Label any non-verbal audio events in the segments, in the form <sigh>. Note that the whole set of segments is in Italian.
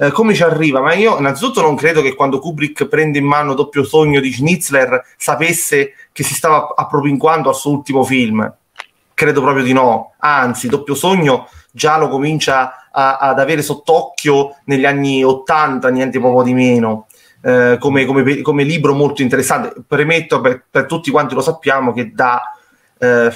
eh, come ci arriva? Ma io innanzitutto non credo che quando Kubrick prende in mano Doppio Sogno di Schnitzler sapesse che si stava appropinquando al suo ultimo film. Credo proprio di no. Anzi, Doppio Sogno già lo comincia a, ad avere sott'occhio negli anni 80, niente poco di meno. Eh, come, come, come, libro molto interessante. Premetto per, per, tutti quanti lo sappiamo che da eh,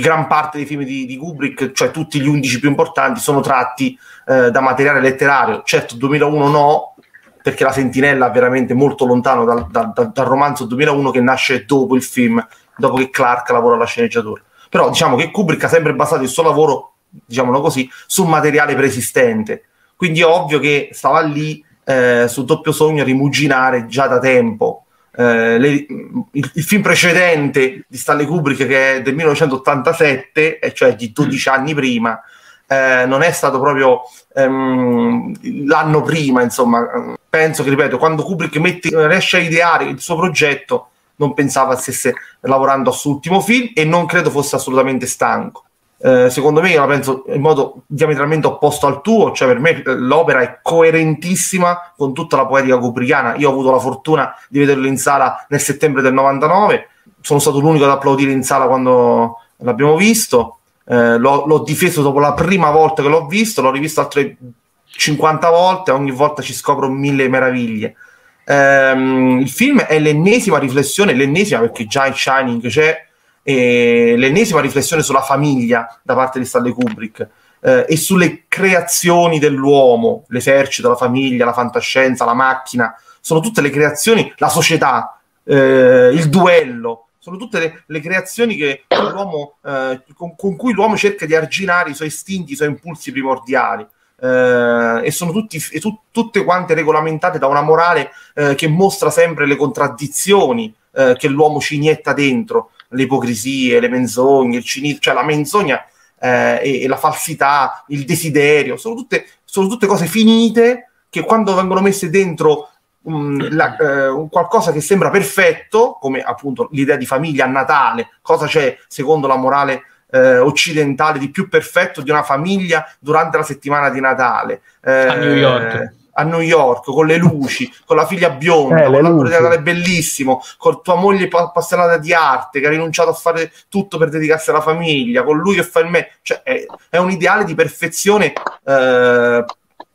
gran parte dei film di, di, Kubrick, cioè tutti gli undici più importanti, sono tratti eh, da materiale letterario. Certo, 2001 no, perché La Sentinella è veramente molto lontano dal, dal, dal romanzo 2001 che nasce dopo il film, dopo che Clark lavora alla sceneggiatura. Però diciamo che Kubrick ha sempre basato il suo lavoro, diciamolo così, su materiale preesistente. Quindi è ovvio che stava lì eh, su Doppio Sogno a rimuginare già da tempo. Eh, le, il, il, film precedente di Stanley Kubrick, che è del 1987, e cioè di 12 anni prima, eh, non è stato proprio ehm, l'anno prima, insomma. Penso che, ripeto, quando Kubrick mette, riesce a ideare il suo progetto, non pensava stesse lavorando al suo ultimo film e non credo fosse assolutamente stanco. Eh, secondo me, io la penso in modo diametralmente opposto al tuo, cioè per me l'opera è coerentissima con tutta la poetica kubrickiana. Io ho avuto la fortuna di vederlo in sala nel settembre del 99, sono stato l'unico ad applaudire in sala quando l'abbiamo visto. Eh, l'ho, l'ho, difeso dopo la prima volta che l'ho visto, l'ho rivisto altre 50 volte, ogni volta ci scopro mille meraviglie. Eh, il film è l'ennesima riflessione, l'ennesima perché già in Shining c'è e l'ennesima riflessione sulla famiglia da parte di Stanley Kubrick eh, e sulle creazioni dell'uomo, l'esercito, la famiglia, la fantascienza, la macchina, sono tutte le creazioni, la società, eh, il duello, sono tutte le, le creazioni che eh, con, con, cui l'uomo cerca di arginare i suoi istinti, i suoi impulsi primordiali. Eh, e sono tutti, e tu, tutte quante regolamentate da una morale eh, che mostra sempre le contraddizioni eh, che l'uomo ci inietta dentro le ipocrisie, le menzogne, il cinismo, cioè la menzogna eh, e, e, la falsità, il desiderio, sono tutte, sono tutte cose finite che quando vengono messe dentro um, la, eh, qualcosa che sembra perfetto, come appunto l'idea di famiglia a Natale, cosa c'è secondo la morale eh, occidentale di più perfetto di una famiglia durante la settimana di Natale? a New York a New York con le luci, con la figlia bionda, eh, con l'albero di Natale bellissimo, con tua moglie appassionata di arte che ha rinunciato a fare tutto per dedicarsi alla famiglia, con lui che fa il me, cioè è, è un ideale di perfezione eh,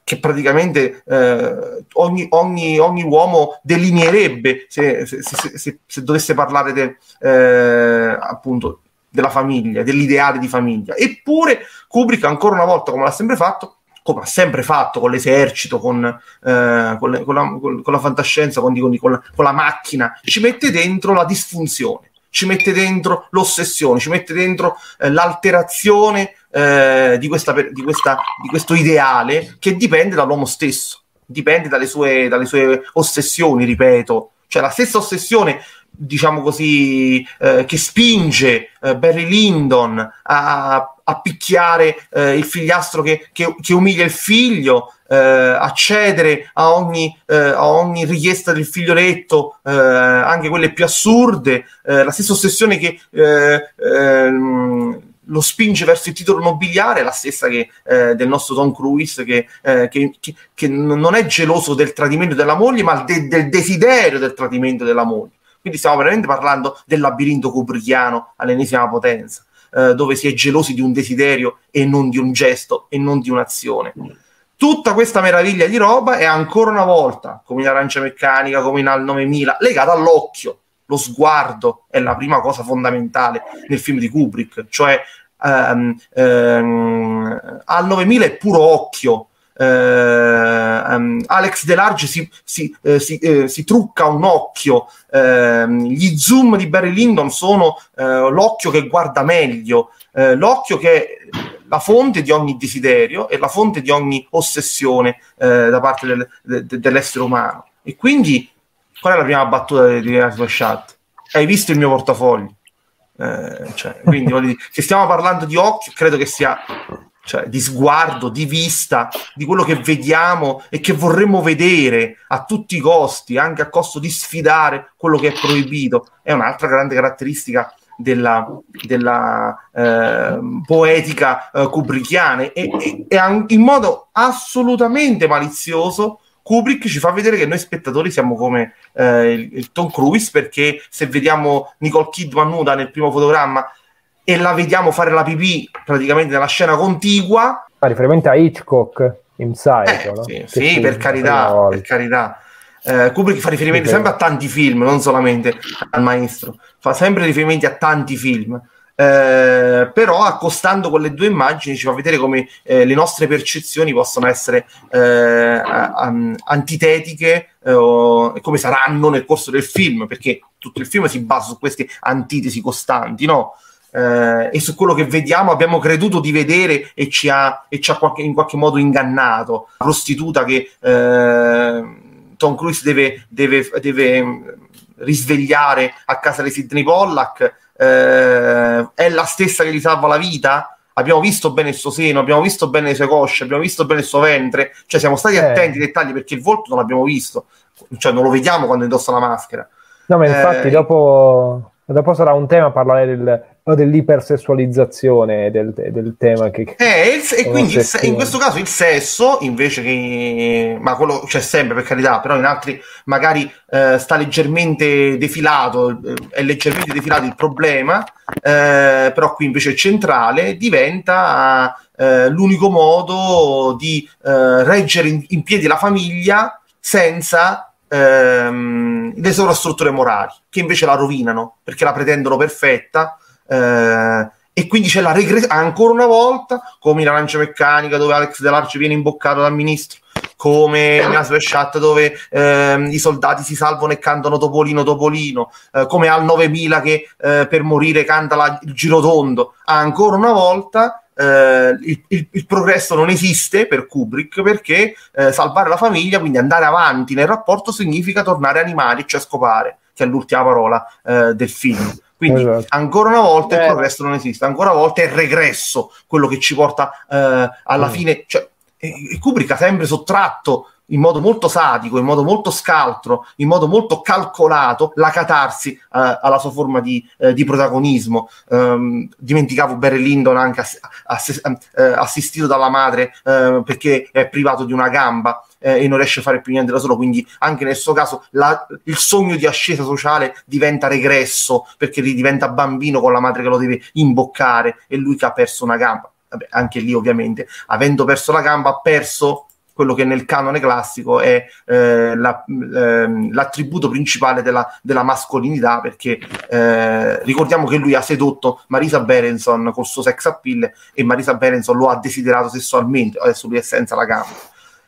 che praticamente eh, ogni, ogni, ogni, uomo delineerebbe se, se, se, se dovesse parlare de, eh, appunto della famiglia, dell'ideale di famiglia. Eppure Kubrick ancora una volta, come l'ha sempre fatto, come ha sempre fatto con l'esercito, con, eh, con, le, con, la, con la, fantascienza, con, la, con, la, macchina, ci mette dentro la disfunzione, ci mette dentro l'ossessione, ci mette dentro eh, l'alterazione eh, di, questa, di, questa, di, questo ideale che dipende dall'uomo stesso, dipende dalle sue, dalle sue ossessioni, ripeto. Cioè la stessa ossessione diciamo così, eh, che spinge eh, Barry Lyndon a, a picchiare eh, il figliastro che, che, che, umilia il figlio, eh, a cedere a ogni, eh, a ogni, richiesta del figlioletto, eh, anche quelle più assurde, la stessa ossessione che ehm, lo spinge verso il titolo nobiliare, la stessa che, eh, del nostro Tom Cruise, che, eh, che, che, non è geloso del tradimento della moglie, ma de- del desiderio del tradimento della moglie. Quindi stiamo veramente parlando del labirinto kubrickiano all'ennesima potenza, eh, dove si è gelosi di un desiderio e non di un gesto e non di un'azione. Tutta questa meraviglia di roba è ancora una volta, come in Arancia Meccanica, come in Al 9000, legata all'occhio. Lo sguardo è la prima cosa fondamentale nel film di Kubrick, cioè um, um, Al 9000 è puro occhio, Uh, Alex Delarge si, si, eh, si, eh, si, trucca un occhio, uh, gli zoom di Barry Lyndon sono uh, l'occhio che guarda meglio, eh, l'occhio che è la fonte di ogni desiderio e la fonte di ogni ossessione da parte del, de, dell'essere umano. E quindi, qual è la prima battuta di Aslo Chat? Hai visto il mio portafoglio? Cioè, quindi, se stiamo parlando di occhio, credo che sia cioè di sguardo, di vista, di quello che vediamo e che vorremmo vedere a tutti i costi, anche a costo di sfidare quello che è proibito, è un'altra grande caratteristica della, della eh, poetica eh, kubrickiana e, e, e in modo assolutamente malizioso Kubrick ci fa vedere che noi spettatori siamo come eh, il, il, Tom Cruise perché se vediamo Nicole Kidman nuda nel primo fotogramma e la vediamo fare la pipì praticamente nella scena contigua fa riferimento a Hitchcock in Psycho eh, no? sì, sì per carità, per carità. Eh, Kubrick fa riferimenti sempre a tanti film non solamente al maestro fa sempre riferimenti a tanti film eh, però accostando quelle due immagini ci fa vedere come eh, le nostre percezioni possono essere um, antitetiche eh, e come saranno nel corso del film, perché tutto il film si basa su queste antitesi costanti, no? Eh, e su quello che vediamo abbiamo creduto di vedere e ci ha, e ci ha qualche, in qualche modo ingannato. La prostituta che Tom Cruise deve, deve, deve risvegliare a casa di Sidney Pollack eh, è la stessa che gli salva la vita? Abbiamo visto bene il suo seno, abbiamo visto bene le sue cosce, abbiamo visto bene il suo ventre, cioè siamo stati eh. attenti ai dettagli perché il volto non l'abbiamo visto, cioè non lo vediamo quando indossa la maschera. No, ma infatti eh, dopo, dopo sarà un tema parlare del, dell'ipersessualizzazione del, del tema che, eh, il, e quindi il, in questo caso il sesso invece che ma quello c'è sempre per carità però in altri magari eh, sta leggermente defilato eh, è leggermente defilato il problema eh, però qui invece è centrale diventa eh, l'unico modo di eh, reggere in, in, piedi la famiglia senza ehm, le sovrastrutture morali che invece la rovinano perché la pretendono perfetta eh, e quindi c'è la regressione ancora una volta come in Arancia Meccanica dove Alex Delarce viene imboccato dal ministro come in Asper Chat dove eh, i soldati si salvano e cantano Topolino Topolino eh, come al 9000 che eh, per morire canta la, il girotondo ancora una volta eh, il, il, il, progresso non esiste per Kubrick perché eh, salvare la famiglia quindi andare avanti nel rapporto significa tornare animali cioè scopare che è l'ultima parola eh, del film quindi esatto. ancora una volta eh. il progresso non esiste, ancora una volta è il regresso quello che ci porta eh, alla mm. fine. Cioè, e Kubrick ha sempre sottratto in modo molto sadico, in modo molto scaltro, in modo molto calcolato la catarsi eh, alla sua forma di, eh, di protagonismo. Um, dimenticavo Barry Lyndon anche ass- ass- eh, assistito dalla madre eh, perché è privato di una gamba eh, e non riesce a fare più niente da solo, quindi anche nel suo caso la, il sogno di ascesa sociale diventa regresso perché diventa bambino con la madre che lo deve imboccare e lui che ha perso una gamba. Vabbè, anche lì ovviamente, avendo perso la gamba, ha perso quello che nel canone classico è eh, la, eh, l'attributo principale della, della mascolinità, perché eh, ricordiamo che lui ha sedotto Marisa Berenson col suo sex appeal e Marisa Berenson lo ha desiderato sessualmente, adesso lui è senza la gamba.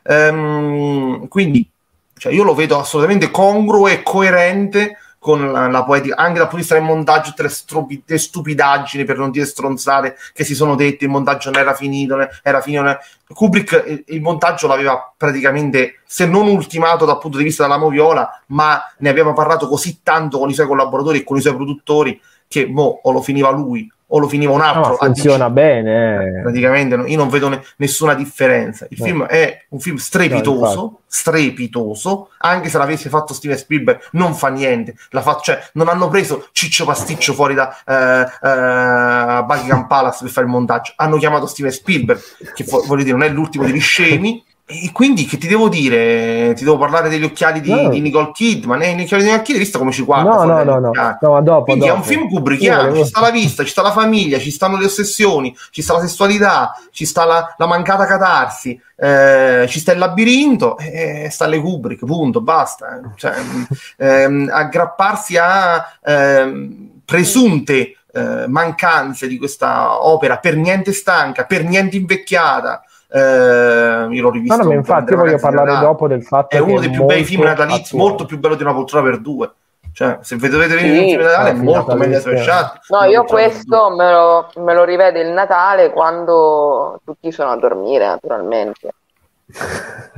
Ehm, quindi cioè, io lo vedo assolutamente congruo e coerente con la, la, poetica, anche dal punto di vista del montaggio, tutte le, stupi, le, stupidaggini, per non dire stronzate, che si sono dette, il montaggio non era finito, era finito. Kubrick il, il, montaggio l'aveva praticamente, se non ultimato dal punto di vista della moviola, ma ne aveva parlato così tanto con i suoi collaboratori e con i suoi produttori che mo o lo finiva lui o lo finiva un altro. No, funziona bene. Eh. Praticamente no, io non vedo ne, nessuna differenza. Il no. film è un film strepitoso, strepitoso, anche se l'avesse fatto Steven Spielberg non fa niente. La fa, cioè, non hanno preso Ciccio Pasticcio fuori da eh, eh, Buckingham Palace per fare il montaggio. Hanno chiamato Steven Spielberg, che voglio dire non è l'ultimo degli scemi, e quindi che ti devo dire? Ti devo parlare degli occhiali di, no. di Nicole Kidman. E eh, gli occhiali di Nicole Kidman, visto come ci guarda? No, no, no, no. no dopo, quindi dopo. è un film kubrickiano. Volevo... Ci sta la vista, ci sta la famiglia, ci stanno le ossessioni, ci sta la sessualità, ci sta la, la mancata catarsi, eh, ci sta il labirinto e eh, sta le Kubrick, punto, basta. Cioè, <laughs> ehm, aggrapparsi a ehm, presunte eh, mancanze di questa opera per niente stanca, per niente invecchiata eh, io l'ho rivisto. No, no, infatti voglio parlare Natale. dopo del fatto è che uno dei più bei film natalizi, attuale. molto più bello di una poltrona per due. Cioè, se dovete vedere sì, il film di Natale è molto meglio Slashat. No, io questo me lo, me lo rivedo il Natale quando tutti sono a dormire, naturalmente.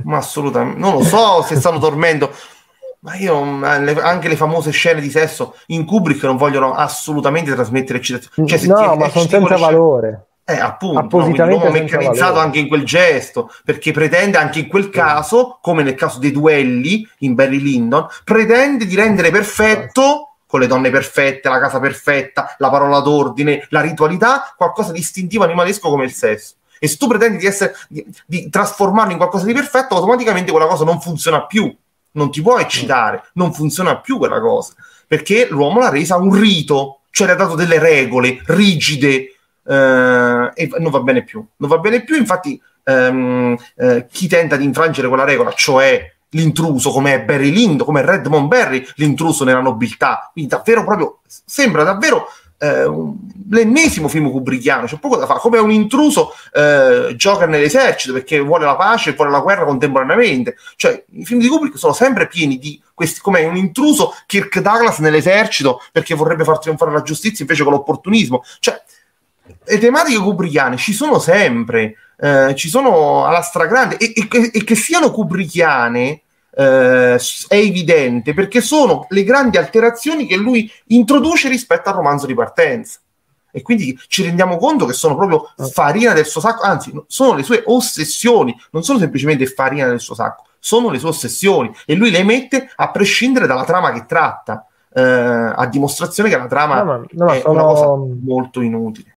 Ma assolutamente, non lo so se stanno dormendo. Ma io anche le famose scene di sesso in Kubrick non vogliono assolutamente trasmettere eccitazione. Cioè, no, ma sono senza valore. Eh, appunto, no? l'uomo meccanizzato anche in quel gesto, perché pretende anche in quel caso, come nel caso dei duelli in Barry Lyndon, pretende di rendere perfetto con le donne perfette, la casa perfetta, la parola d'ordine, la ritualità, qualcosa di istintivo animalesco come il sesso. E se tu pretendi di, essere, di, di trasformarlo in qualcosa di perfetto, automaticamente quella cosa non funziona più, non ti può eccitare, non funziona più quella cosa, perché l'uomo l'ha resa un rito, cioè le ha dato delle regole rigide eh, e non va bene più. Non va bene più, infatti ehm, eh, chi tenta di infrangere quella regola, cioè l'intruso come Barry Lindo, come Redmond Barry, l'intruso nella nobiltà, quindi davvero proprio, sembra davvero eh, l'ennesimo film kubrickiano, c'è poco da fare, come un intruso eh, gioca nell'esercito perché vuole la pace e vuole la guerra contemporaneamente, cioè i film di Kubrick sono sempre pieni di questi, come un intruso Kirk Douglas nell'esercito perché vorrebbe far trionfare la giustizia invece con l'opportunismo, cioè le tematiche kubrickiane ci sono sempre, eh, ci sono alla stragrande e, e, e che siano kubrickiane eh, è evidente perché sono le grandi alterazioni che lui introduce rispetto al romanzo di partenza. E quindi ci rendiamo conto che sono proprio ah. farina del suo sacco, anzi, sono le sue ossessioni, non sono semplicemente farina del suo sacco, sono le sue ossessioni e lui le mette a prescindere dalla trama che tratta, eh, a dimostrazione che la trama no, no, è sono... una cosa molto inutile.